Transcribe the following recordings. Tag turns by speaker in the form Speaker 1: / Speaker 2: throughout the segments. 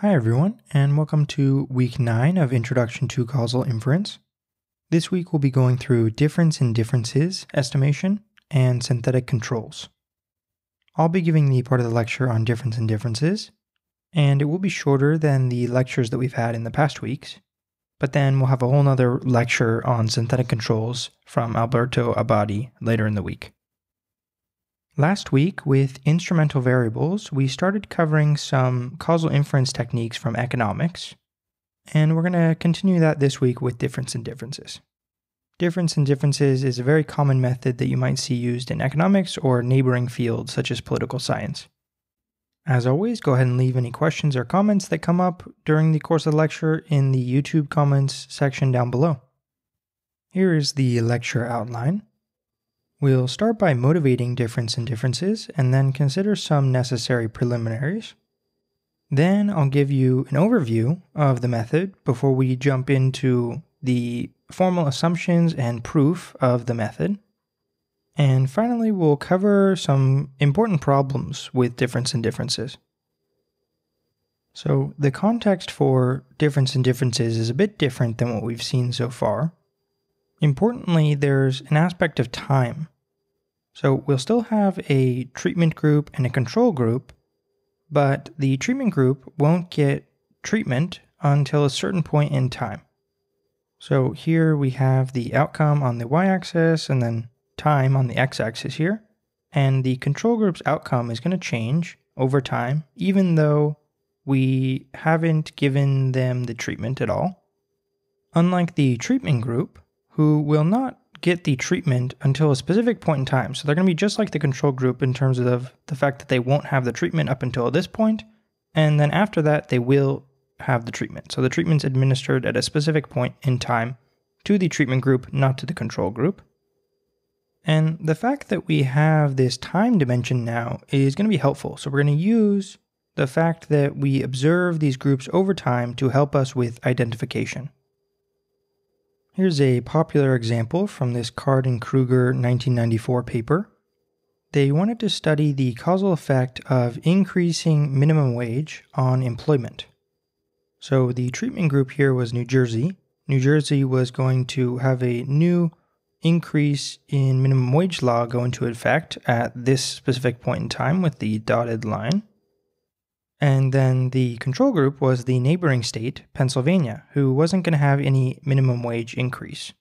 Speaker 1: Hi, everyone, and welcome to week 9 of Introduction to Causal Inference. This week we'll be going through difference in differences estimation and synthetic controls. I'll be giving the part of the lecture on difference in differences, and it will be shorter than the lectures that we've had in the past weeks, but then we'll have a whole nother lecture on synthetic controls from Alberto Abadie later in the week. Last week, with instrumental variables, we started covering some causal inference techniques from economics, and we're going to continue that this week with difference in differences. Difference in differences is a very common method that you might see used in economics or neighboring fields such as political science. As always, go ahead and leave any questions or comments that come up during the course of the lecture in the YouTube comments section down below. Here is the lecture outline. We'll start by motivating difference in differences and then consider some necessary preliminaries. Then I'll give you an overview of the method before we jump into the formal assumptions and proof of the method. And finally, we'll cover some important problems with difference in differences. So, the context for difference in differences is a bit different than what we've seen so far. Importantly, there's an aspect of time. So we'll still have a treatment group and a control group, but the treatment group won't get treatment until a certain point in time. So here we have the outcome on the y-axis and then time on the x-axis here. And the control group's outcome is going to change over time, even though we haven't given them the treatment at all. Unlike the treatment group, who will not get the treatment until a specific point in time. So they're going to be just like the control group in terms of the fact that they won't have the treatment up until this point, and then after that, they will have the treatment. So the treatment's administered at a specific point in time to the treatment group, not to the control group. And the fact that we have this time dimension now is going to be helpful. So we're going to use the fact that we observe these groups over time to help us with identification. Here's a popular example from this Card and Krueger 1994 paper. They wanted to study the causal effect of increasing minimum wage on employment. So the treatment group here was New Jersey. New Jersey was going to have a new increase in minimum wage law go into effect at this specific point in time with the dotted line. And then the control group was the neighboring state, Pennsylvania, who wasn't going to have any minimum wage increase.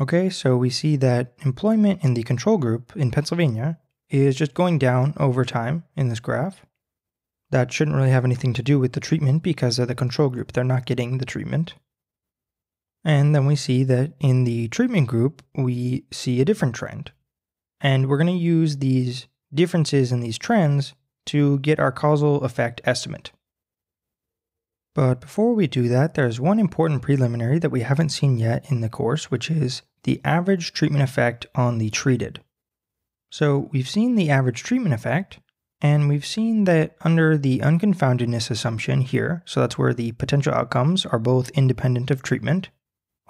Speaker 1: Okay, so we see that employment in the control group in Pennsylvania is just going down over time in this graph. That shouldn't really have anything to do with the treatment because of the control group. They're not getting the treatment. And then we see that in the treatment group, we see a different trend. And we're going to use these differences in these trends to get our causal effect estimate. But before we do that, there's one important preliminary that we haven't seen yet in the course, which is the average treatment effect on the treated. So we've seen the average treatment effect, and we've seen that under the unconfoundedness assumption here, so that's where the potential outcomes are both independent of treatment.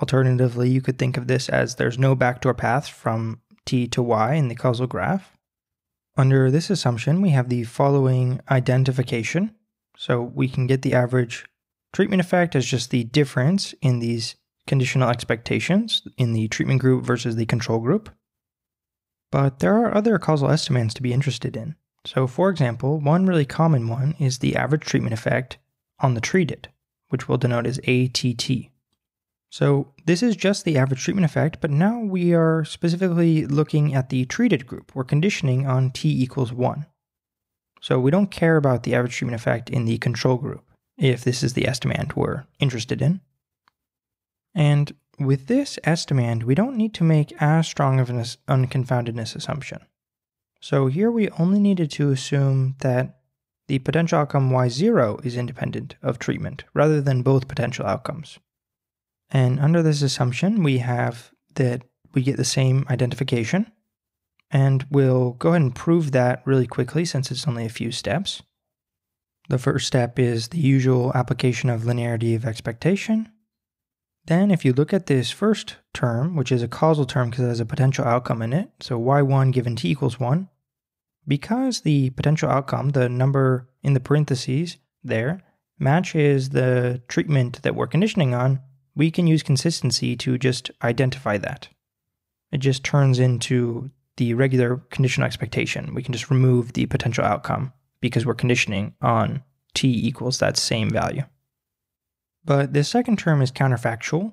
Speaker 1: Alternatively, you could think of this as there's no backdoor path from t to y in the causal graph. Under this assumption, we have the following identification. So we can get the average treatment effect as just the difference in these conditional expectations in the treatment group versus the control group. But there are other causal estimands to be interested in. So, for example, one really common one is the average treatment effect on the treated, which we'll denote as ATT. So this is just the average treatment effect, but now we are specifically looking at the treated group. We're conditioning on t equals 1. So we don't care about the average treatment effect in the control group, if this is the estimand we're interested in. And with this estimand, we don't need to make as strong of an unconfoundedness assumption. So here we only needed to assume that the potential outcome y0 is independent of treatment, rather than both potential outcomes. And under this assumption, we have that we get the same identification. And we'll go ahead and prove that really quickly since it's only a few steps. The first step is the usual application of linearity of expectation. Then if you look at this first term, which is a causal term because it has a potential outcome in it, so y1 given t equals 1, because the potential outcome, the number in the parentheses there, matches the treatment that we're conditioning on, we can use consistency to just identify that. It just turns into the regular conditional expectation. We can just remove the potential outcome because we're conditioning on t equals that same value. But this second term is counterfactual.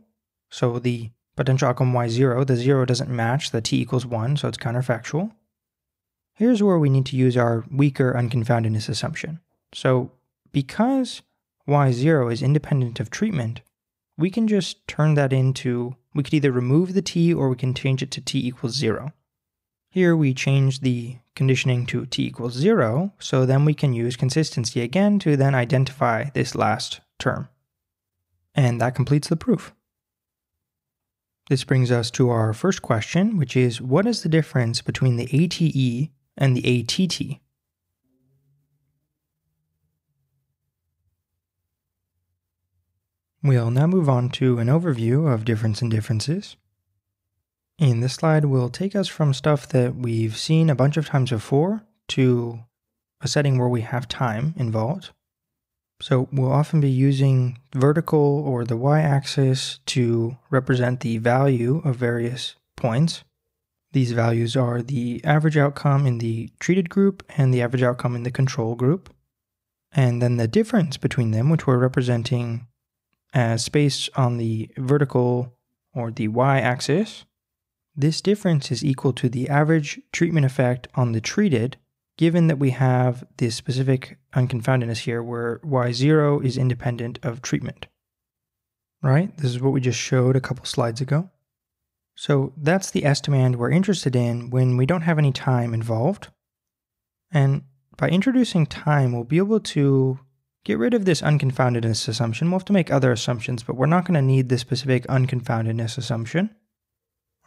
Speaker 1: So the potential outcome y0, the 0 doesn't match the t equals 1, so it's counterfactual. Here's where we need to use our weaker unconfoundedness assumption. So because y0 is independent of treatment, we can just turn that into, we could either remove the t or we can change it to t equals 0. Here we change the conditioning to t equals 0, so then we can use consistency again to then identify this last term. And that completes the proof. This brings us to our first question, which is what is the difference between the ATE and the ATT? We'll now move on to an overview of difference and differences. In this slide, we'll take us from stuff that we've seen a bunch of times before to a setting where we have time involved. So we'll often be using vertical or the y-axis to represent the value of various points. These values are the average outcome in the treated group and the average outcome in the control group. And then the difference between them, which we're representing as space on the vertical or the y-axis, this difference is equal to the average treatment effect on the treated, given that we have this specific unconfoundedness here where y0 is independent of treatment. Right? This is what we just showed a couple slides ago. So that's the estimand we're interested in when we don't have any time involved. And by introducing time, we'll be able to get rid of this unconfoundedness assumption. We'll have to make other assumptions, but we're not going to need this specific unconfoundedness assumption.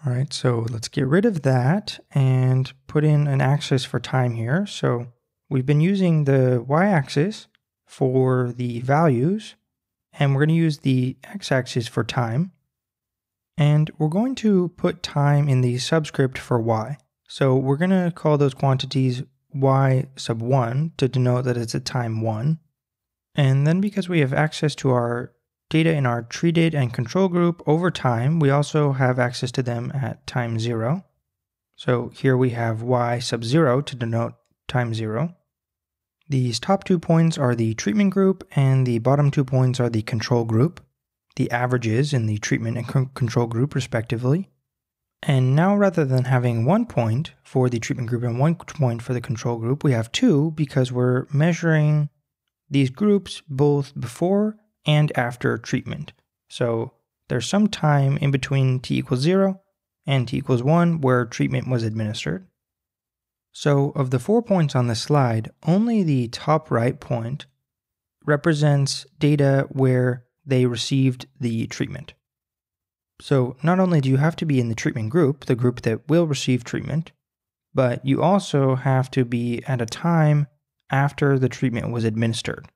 Speaker 1: All right, so let's get rid of that and put in an axis for time here. So we've been using the y-axis for the values, and we're going to use the x-axis for time. And we're going to put time in the subscript for y. So we're going to call those quantities y sub 1 to denote that it's at time 1. And then because we have access to our data in our treated and control group over time, we also have access to them at time zero. So here we have y sub zero to denote time zero. These top two points are the treatment group and the bottom two points are the control group, the averages in the treatment and control group respectively. And now rather than having one point for the treatment group and one point for the control group, we have two because we're measuring these groups both before and after treatment. So there's some time in between t equals 0 and t equals 1 where treatment was administered. So of the four points on the slide, only the top right point represents data where they received the treatment. So not only do you have to be in the treatment group, the group that will receive treatment, but you also have to be at a time after the treatment was administered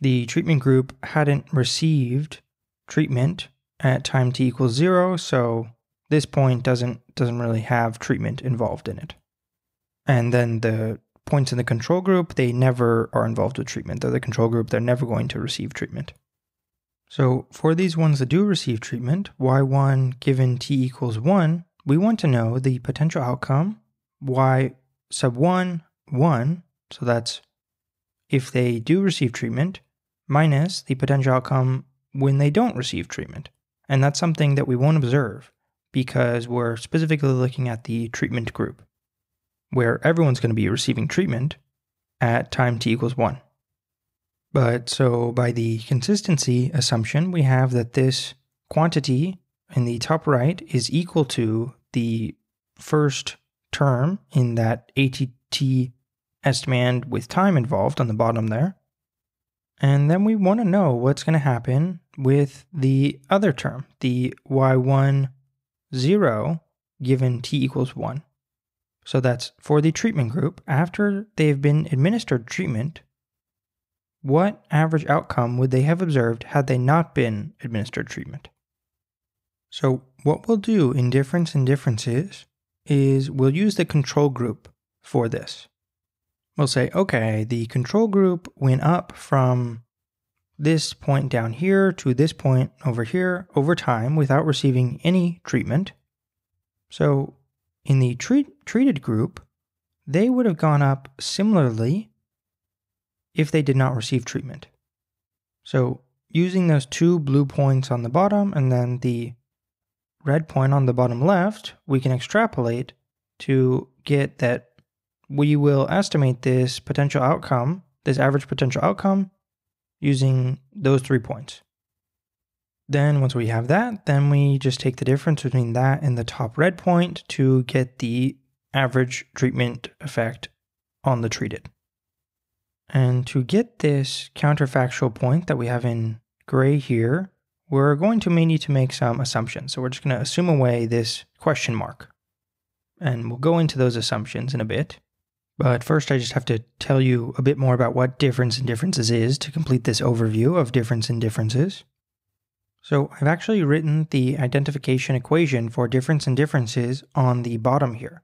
Speaker 1: the treatment group hadn't received treatment at time t equals zero, so this point doesn't doesn't really have treatment involved in it. And then the points in the control group, they never are involved with treatment. They're the control group, they're never going to receive treatment. So for these ones that do receive treatment, y1 given t equals 1, we want to know the potential outcome, y sub 1, 1, so that's if they do receive treatment, minus the potential outcome when they don't receive treatment. And that's something that we won't observe because we're specifically looking at the treatment group, where everyone's going to be receiving treatment at time t equals 1. But so by the consistency assumption, we have that this quantity in the top right is equal to the first term in that ATT estimand with time involved on the bottom there. And then we want to know what's going to happen with the other term, the y1 0 given t equals 1. So that's for the treatment group, after they've been administered treatment, what average outcome would they have observed had they not been administered treatment? So what we'll do in difference and differences is we'll use the control group for this we'll say, okay, the control group went up from this point down here to this point over here over time without receiving any treatment. So in the treat, treated group, they would have gone up similarly if they did not receive treatment. So using those two blue points on the bottom and then the red point on the bottom left, we can extrapolate to get that we will estimate this potential outcome, this average potential outcome, using those three points. Then once we have that, then we just take the difference between that and the top red point to get the average treatment effect on the treated. And to get this counterfactual point that we have in gray here, we're going to may need to make some assumptions. So we're just going to assume away this question mark. And we'll go into those assumptions in a bit. But first, I just have to tell you a bit more about what difference in differences is to complete this overview of difference in differences. So I've actually written the identification equation for difference in differences on the bottom here.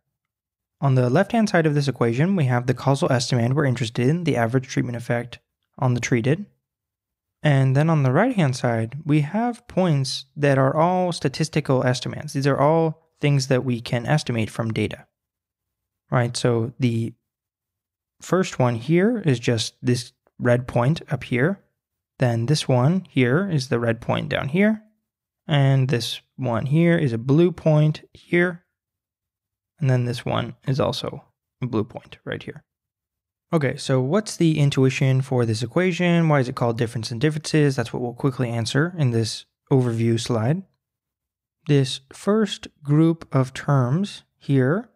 Speaker 1: On the left-hand side of this equation, we have the causal estimand we're interested in, the average treatment effect on the treated. And then on the right-hand side, we have points that are all statistical estimands. These are all things that we can estimate from data. Right, so the first one here is just this red point up here. Then this one here is the red point down here. And this one here is a blue point here. And then this one is also a blue point right here. Okay, so what's the intuition for this equation? Why is it called difference in differences? That's what we'll quickly answer in this overview slide. This first group of terms here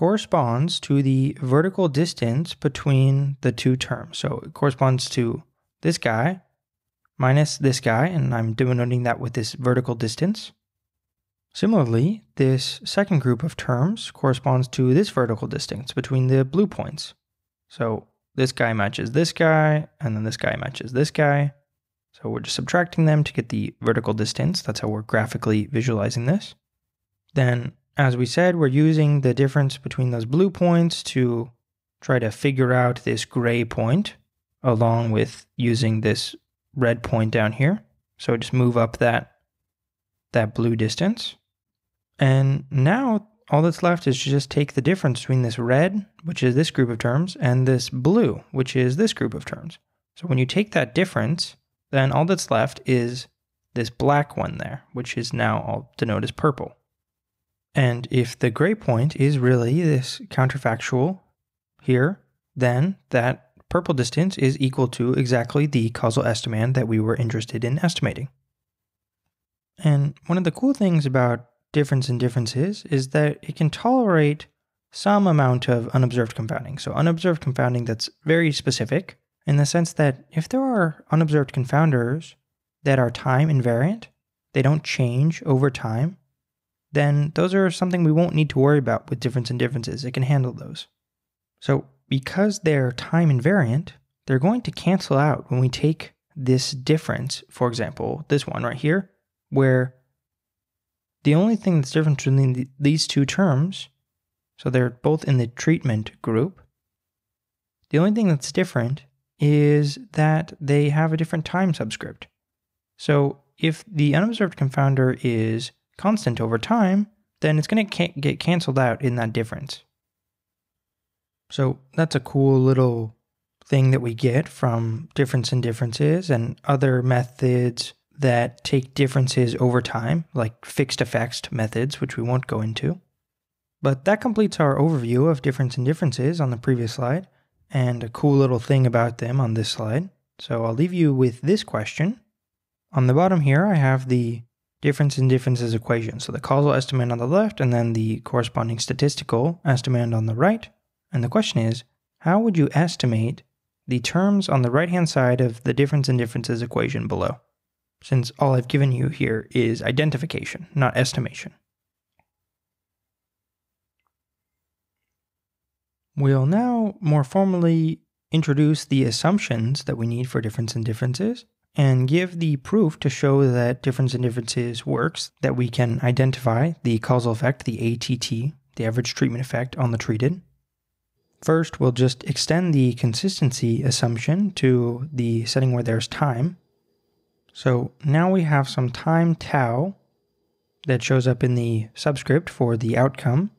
Speaker 1: corresponds to the vertical distance between the two terms. So it corresponds to this guy minus this guy, and I'm denoting that with this vertical distance. Similarly, this second group of terms corresponds to this vertical distance between the blue points. So this guy matches this guy, and then this guy matches this guy. So we're just subtracting them to get the vertical distance. That's how we're graphically visualizing this. Then, as we said, we're using the difference between those blue points to try to figure out this gray point along with using this red point down here. So just move up that, that blue distance. And now all that's left is to just take the difference between this red, which is this group of terms, and this blue, which is this group of terms. So when you take that difference, then all that's left is this black one there, which is now all denoted as purple. And if the gray point is really this counterfactual here, then that purple distance is equal to exactly the causal estimand that we were interested in estimating. And one of the cool things about difference in differences is that it can tolerate some amount of unobserved confounding. So unobserved confounding that's very specific in the sense that if there are unobserved confounders that are time invariant, they don't change over time, then those are something we won't need to worry about with difference in differences. It can handle those. So because they're time invariant, they're going to cancel out when we take this difference, for example, this one right here, where the only thing that's different between the, these two terms, so they're both in the treatment group, the only thing that's different is that they have a different time subscript. So if the unobserved confounder is constant over time, then it's going to get canceled out in that difference. So that's a cool little thing that we get from difference in differences and other methods that take differences over time, like fixed effects methods, which we won't go into. But that completes our overview of difference in differences on the previous slide, and a cool little thing about them on this slide. So I'll leave you with this question. On the bottom here, I have the difference in differences equation. So the causal estimand on the left, and then the corresponding statistical estimand on the right. And the question is, how would you estimate the terms on the right-hand side of the difference in differences equation below? Since all I've given you here is identification, not estimation. We'll now more formally introduce the assumptions that we need for difference in differences and give the proof to show that difference in differences works, that we can identify the causal effect, the ATT, the average treatment effect on the treated, First, we'll just extend the consistency assumption to the setting where there's time. So now we have some time tau that shows up in the subscript for the outcome.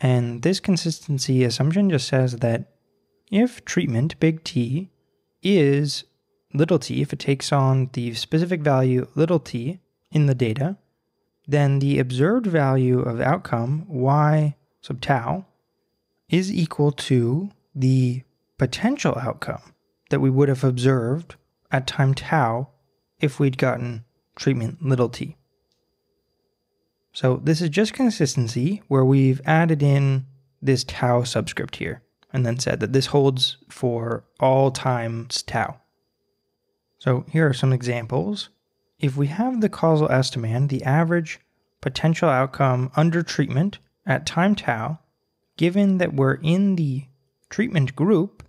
Speaker 1: And this consistency assumption just says that if treatment, big T, is little t, if it takes on the specific value little t in the data, then the observed value of outcome, y sub tau, is equal to the potential outcome that we would have observed at time tau if we'd gotten treatment little t. So this is just consistency where we've added in this tau subscript here and then said that this holds for all times tau. So here are some examples. If we have the causal estimand, the average potential outcome under treatment at time tau, given that we're in the treatment group,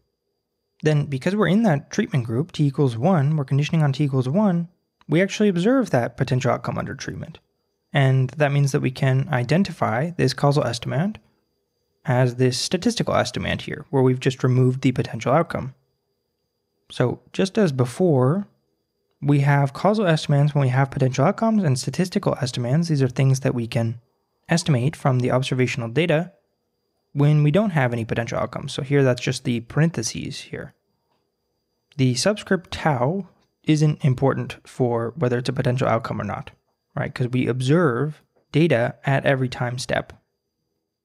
Speaker 1: then because we're in that treatment group, t equals 1, we're conditioning on t equals 1, we actually observe that potential outcome under treatment. And that means that we can identify this causal estimand as this statistical estimand here, where we've just removed the potential outcome. So just as before, we have causal estimands when we have potential outcomes and statistical estimands. These are things that we can estimate from the observational data when we don't have any potential outcomes. So here that's just the parentheses here. The subscript tau isn't important for whether it's a potential outcome or not, right? Because we observe data at every time step.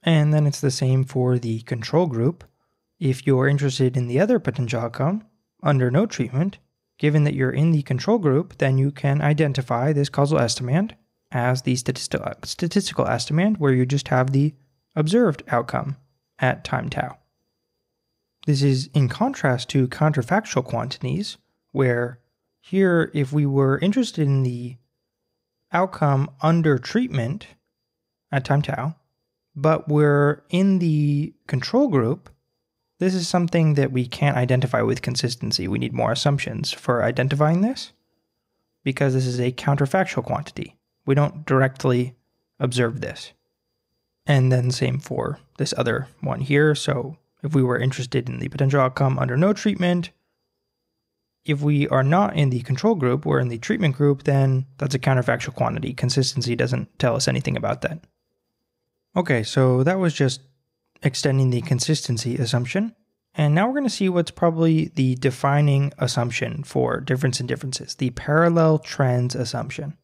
Speaker 1: And then it's the same for the control group. If you're interested in the other potential outcome under no treatment, given that you're in the control group, then you can identify this causal estimand as the statistical, statistical estimand where you just have the observed outcome at time tau. This is in contrast to counterfactual quantities, where here, if we were interested in the outcome under treatment at time tau, but we're in the control group, this is something that we can't identify with consistency. We need more assumptions for identifying this because this is a counterfactual quantity. We don't directly observe this. And then same for this other one here. So if we were interested in the potential outcome under no treatment, if we are not in the control group, we're in the treatment group, then that's a counterfactual quantity. Consistency doesn't tell us anything about that. Okay, so that was just extending the consistency assumption. And now we're going to see what's probably the defining assumption for difference in differences, the parallel trends assumption.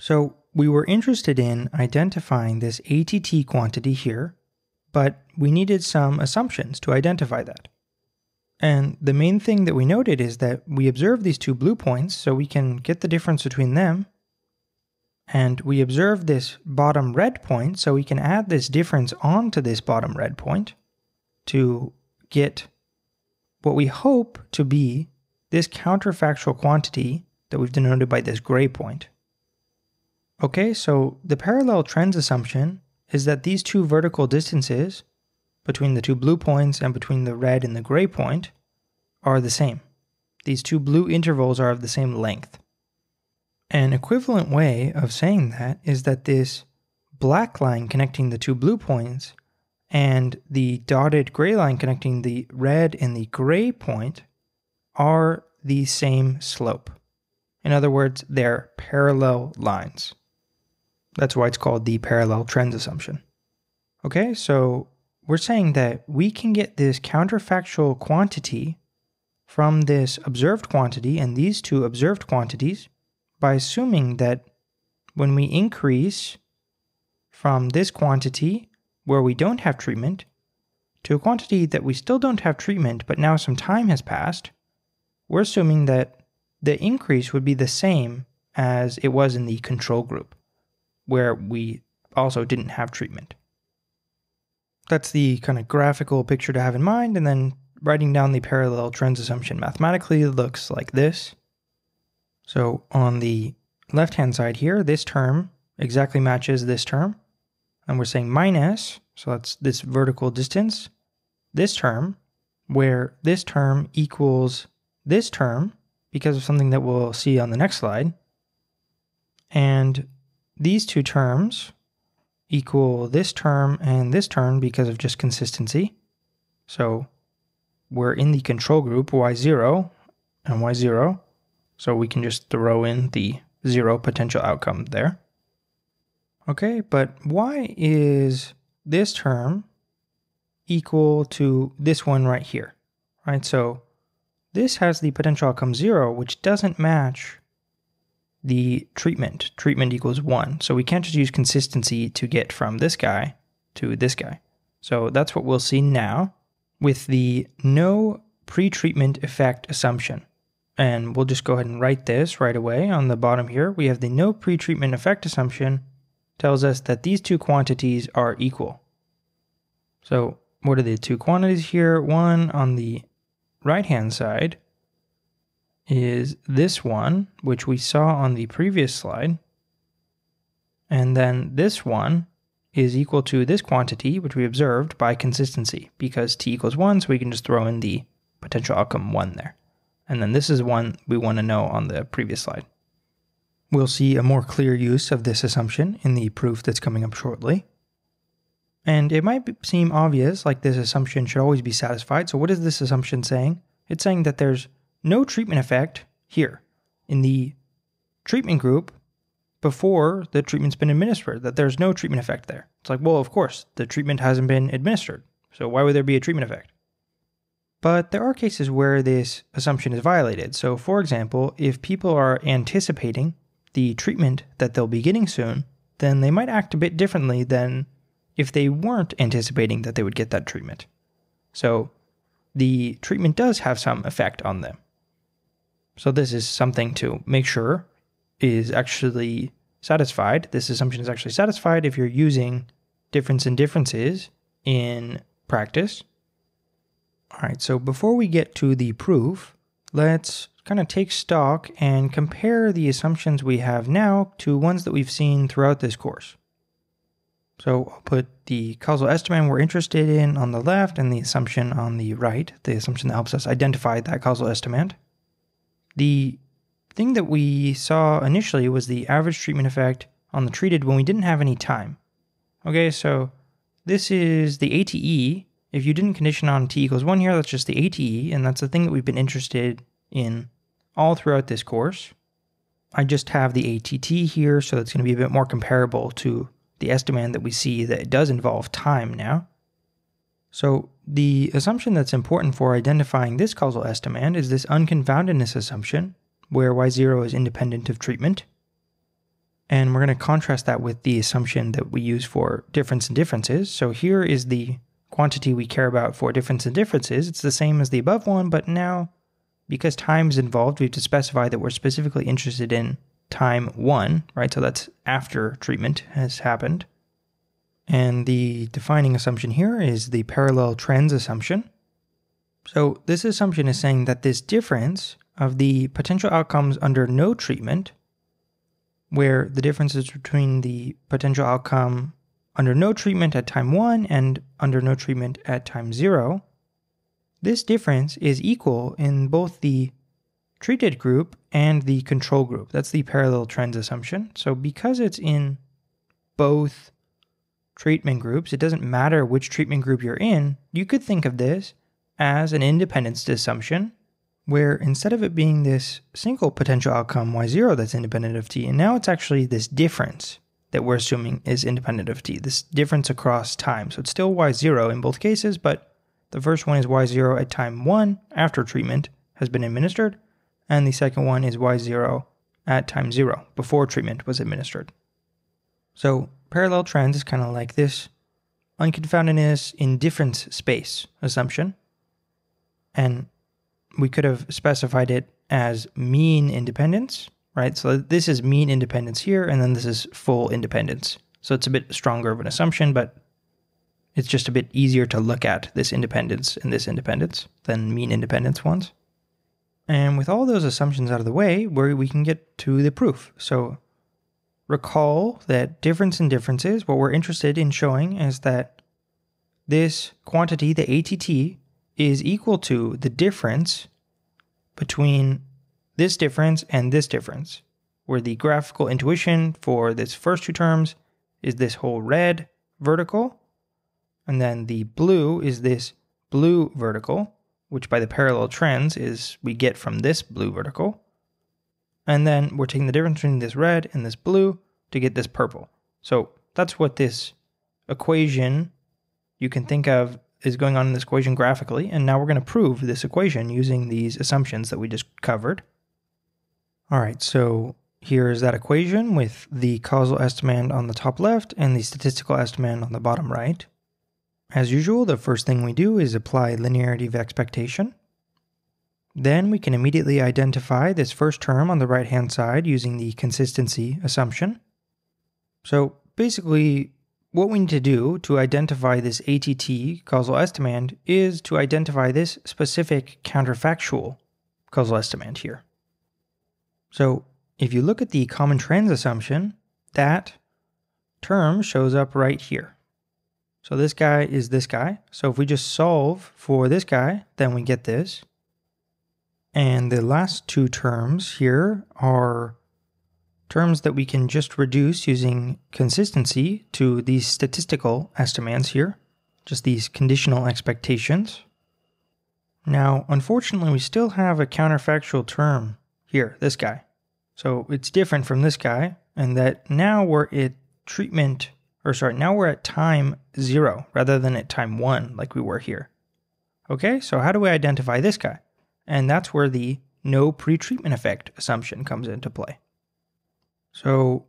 Speaker 1: So we were interested in identifying this ATT quantity here, but we needed some assumptions to identify that. And the main thing that we noted is that we observed these two blue points, so we can get the difference between them and we observe this bottom red point, so we can add this difference onto this bottom red point to get what we hope to be this counterfactual quantity that we've denoted by this gray point. Okay, so the parallel trends assumption is that these two vertical distances between the two blue points and between the red and the gray point are the same. These two blue intervals are of the same length. An equivalent way of saying that is that this black line connecting the two blue points and the dotted gray line connecting the red and the gray point are the same slope. In other words, they're parallel lines. That's why it's called the parallel trends assumption. Okay, so we're saying that we can get this counterfactual quantity from this observed quantity and these two observed quantities by assuming that when we increase from this quantity where we don't have treatment to a quantity that we still don't have treatment, but now some time has passed, we're assuming that the increase would be the same as it was in the control group, where we also didn't have treatment. That's the kind of graphical picture to have in mind, and then writing down the parallel trends assumption mathematically looks like this. So on the left-hand side here, this term exactly matches this term. And we're saying minus, so that's this vertical distance, this term, where this term equals this term because of something that we'll see on the next slide. And these two terms equal this term and this term because of just consistency. So we're in the control group y0 and y0. So we can just throw in the zero potential outcome there. Okay, but why is this term equal to this one right here? Right, so this has the potential outcome zero, which doesn't match the treatment. Treatment equals one. So we can't just use consistency to get from this guy to this guy. So that's what we'll see now with the no pretreatment effect assumption. And we'll just go ahead and write this right away on the bottom here. We have the no pretreatment effect assumption tells us that these two quantities are equal. So what are the two quantities here? One on the right-hand side is this one, which we saw on the previous slide. And then this one is equal to this quantity, which we observed by consistency, because t equals 1, so we can just throw in the potential outcome 1 there. And then this is one we want to know on the previous slide. We'll see a more clear use of this assumption in the proof that's coming up shortly. And it might seem obvious, like this assumption should always be satisfied. So what is this assumption saying? It's saying that there's no treatment effect here in the treatment group before the treatment's been administered, that there's no treatment effect there. It's like, well, of course, the treatment hasn't been administered. So why would there be a treatment effect? But there are cases where this assumption is violated. So, for example, if people are anticipating the treatment that they'll be getting soon, then they might act a bit differently than if they weren't anticipating that they would get that treatment. So, the treatment does have some effect on them. So, this is something to make sure is actually satisfied. This assumption is actually satisfied if you're using difference in differences in practice all right, so before we get to the proof, let's kind of take stock and compare the assumptions we have now to ones that we've seen throughout this course. So I'll put the causal estimand we're interested in on the left and the assumption on the right, the assumption that helps us identify that causal estimand. The thing that we saw initially was the average treatment effect on the treated when we didn't have any time. Okay, so this is the ATE if you didn't condition on t equals 1 here, that's just the ATE, and that's the thing that we've been interested in all throughout this course. I just have the ATT here, so that's going to be a bit more comparable to the estimand that we see that it does involve time now. So the assumption that's important for identifying this causal estimand is this unconfoundedness assumption, where y0 is independent of treatment. And we're going to contrast that with the assumption that we use for difference in differences. So here is the quantity we care about for difference in differences, it's the same as the above one, but now because time is involved, we have to specify that we're specifically interested in time one, right? So that's after treatment has happened. And the defining assumption here is the parallel trends assumption. So this assumption is saying that this difference of the potential outcomes under no treatment, where the differences between the potential outcome under no treatment at time 1 and under no treatment at time 0, this difference is equal in both the treated group and the control group. That's the parallel trends assumption. So because it's in both treatment groups, it doesn't matter which treatment group you're in, you could think of this as an independence assumption where instead of it being this single potential outcome y0 that's independent of t, and now it's actually this difference that we're assuming is independent of t, this difference across time. So it's still y0 in both cases, but the first one is y0 at time 1 after treatment has been administered, and the second one is y0 at time 0 before treatment was administered. So parallel trends is kind of like this unconfoundedness in difference space assumption. And we could have specified it as mean independence right? So this is mean independence here, and then this is full independence. So it's a bit stronger of an assumption, but it's just a bit easier to look at this independence and this independence than mean independence ones. And with all those assumptions out of the way, where we can get to the proof. So recall that difference in differences, what we're interested in showing is that this quantity, the ATT, is equal to the difference between this difference and this difference, where the graphical intuition for this first two terms is this whole red vertical, and then the blue is this blue vertical, which by the parallel trends is we get from this blue vertical. And then we're taking the difference between this red and this blue to get this purple. So that's what this equation you can think of is going on in this equation graphically. And now we're going to prove this equation using these assumptions that we just covered. All right, so here is that equation with the causal estimand on the top left and the statistical estimand on the bottom right. As usual, the first thing we do is apply linearity of expectation. Then we can immediately identify this first term on the right hand side using the consistency assumption. So basically, what we need to do to identify this ATT causal estimand is to identify this specific counterfactual causal estimand here. So if you look at the common trends assumption, that term shows up right here. So this guy is this guy. So if we just solve for this guy, then we get this. And the last two terms here are terms that we can just reduce using consistency to these statistical estimands here, just these conditional expectations. Now, unfortunately, we still have a counterfactual term here, this guy. So it's different from this guy, and that now we're at treatment, or sorry, now we're at time zero rather than at time one like we were here. Okay, so how do we identify this guy? And that's where the no pretreatment effect assumption comes into play. So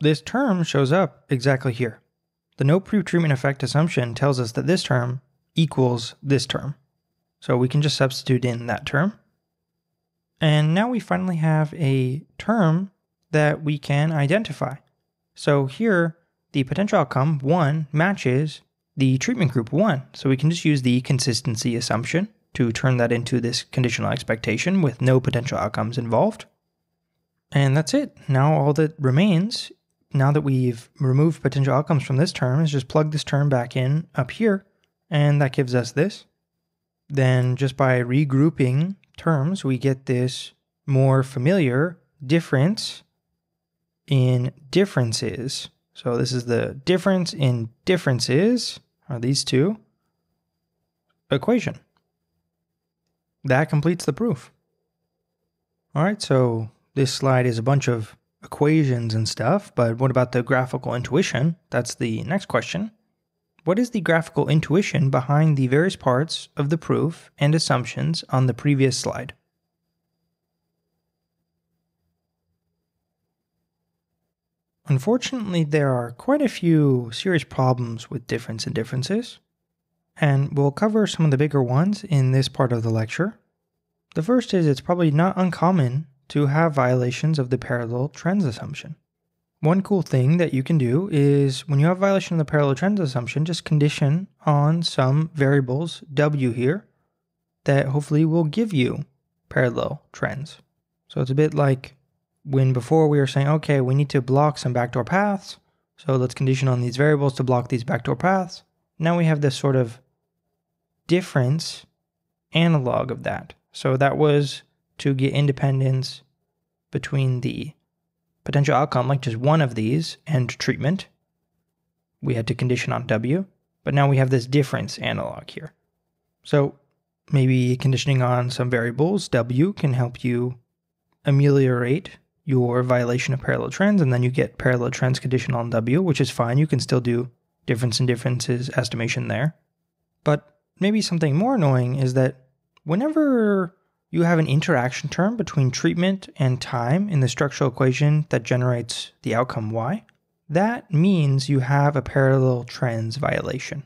Speaker 1: this term shows up exactly here. The no pretreatment effect assumption tells us that this term equals this term. So we can just substitute in that term. And now we finally have a term that we can identify. So here, the potential outcome 1 matches the treatment group 1. So we can just use the consistency assumption to turn that into this conditional expectation with no potential outcomes involved. And that's it. Now all that remains, now that we've removed potential outcomes from this term, is just plug this term back in up here, and that gives us this. Then just by regrouping terms, we get this more familiar difference in differences. So this is the difference in differences, are these two, equation. That completes the proof. All right, so this slide is a bunch of equations and stuff, but what about the graphical intuition? That's the next question. What is the graphical intuition behind the various parts of the proof and assumptions on the previous slide? Unfortunately, there are quite a few serious problems with difference and differences, and we'll cover some of the bigger ones in this part of the lecture. The first is it's probably not uncommon to have violations of the parallel trends assumption. One cool thing that you can do is when you have violation of the parallel trends assumption, just condition on some variables W here that hopefully will give you parallel trends. So it's a bit like when before we were saying, okay, we need to block some backdoor paths. So let's condition on these variables to block these backdoor paths. Now we have this sort of difference analog of that. So that was to get independence between the potential outcome, like just one of these, and treatment. We had to condition on W, but now we have this difference analog here. So maybe conditioning on some variables, W can help you ameliorate your violation of parallel trends, and then you get parallel trends conditional on W, which is fine. You can still do difference in differences estimation there. But maybe something more annoying is that whenever you have an interaction term between treatment and time in the structural equation that generates the outcome y, that means you have a parallel trends violation.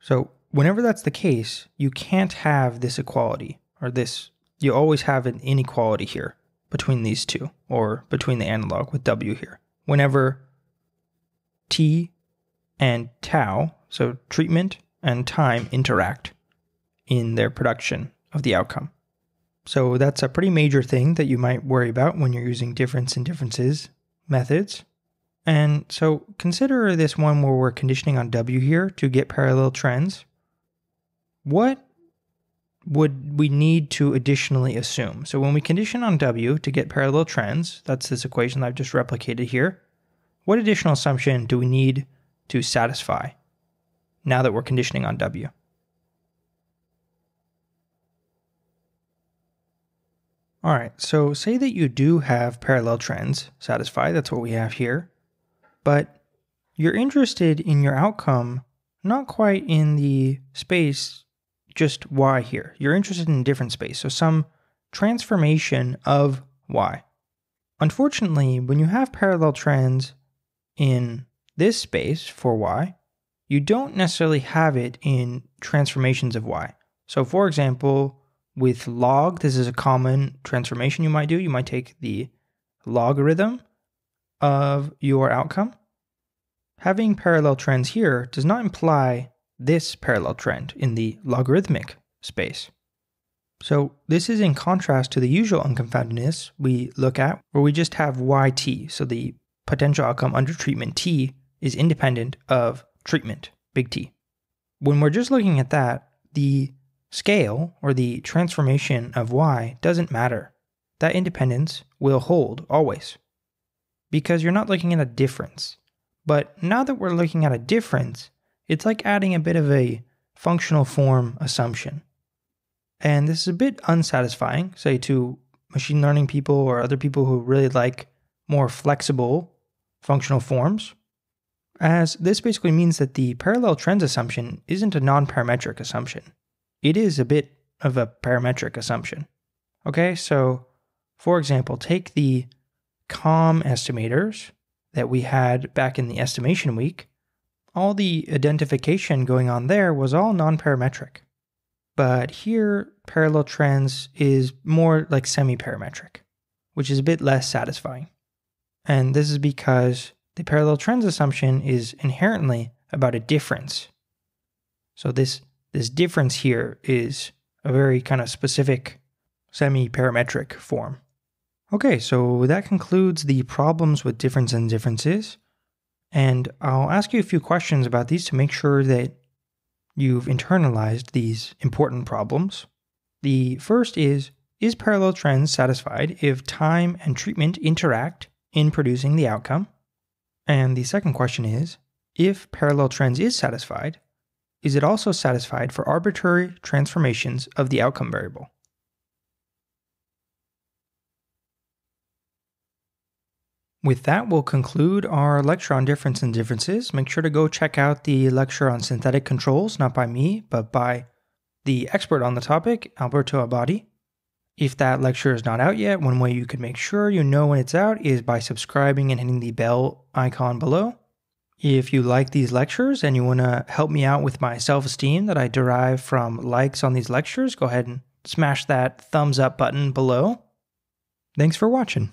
Speaker 1: So whenever that's the case, you can't have this equality or this, you always have an inequality here between these two or between the analog with w here. Whenever t and tau, so treatment and time interact in their production of the outcome. So that's a pretty major thing that you might worry about when you're using difference and differences methods. And so consider this one where we're conditioning on W here to get parallel trends. What would we need to additionally assume? So when we condition on W to get parallel trends, that's this equation that I've just replicated here. What additional assumption do we need to satisfy now that we're conditioning on W? All right, so say that you do have parallel trends satisfied, that's what we have here, but you're interested in your outcome not quite in the space just y here. You're interested in a different space, so some transformation of y. Unfortunately, when you have parallel trends in this space for y, you don't necessarily have it in transformations of y. So for example, with log, this is a common transformation you might do. You might take the logarithm of your outcome. Having parallel trends here does not imply this parallel trend in the logarithmic space. So this is in contrast to the usual unconfoundedness we look at, where we just have yt, so the potential outcome under treatment t is independent of treatment, big T. When we're just looking at that, the scale or the transformation of y doesn't matter. That independence will hold always because you're not looking at a difference. But now that we're looking at a difference, it's like adding a bit of a functional form assumption. And this is a bit unsatisfying, say, to machine learning people or other people who really like more flexible functional forms as this basically means that the parallel trends assumption isn't a non-parametric assumption. It is a bit of a parametric assumption. Okay, so for example, take the COM estimators that we had back in the estimation week. All the identification going on there was all non-parametric. But here, parallel trends is more like semi-parametric, which is a bit less satisfying. And this is because the parallel trends assumption is inherently about a difference. So this this difference here is a very kind of specific semi-parametric form. Okay, so that concludes the problems with difference in differences. And I'll ask you a few questions about these to make sure that you've internalized these important problems. The first is Is parallel trends satisfied if time and treatment interact in producing the outcome? And the second question is if parallel trends is satisfied, is it also satisfied for arbitrary transformations of the outcome variable? With that, we'll conclude our lecture on difference in differences. Make sure to go check out the lecture on synthetic controls, not by me, but by the expert on the topic, Alberto Abadie. If that lecture is not out yet, one way you can make sure you know when it's out is by subscribing and hitting the bell icon below. If you like these lectures and you want to help me out with my self esteem that I derive from likes on these lectures, go ahead and smash that thumbs up button below. Thanks for watching.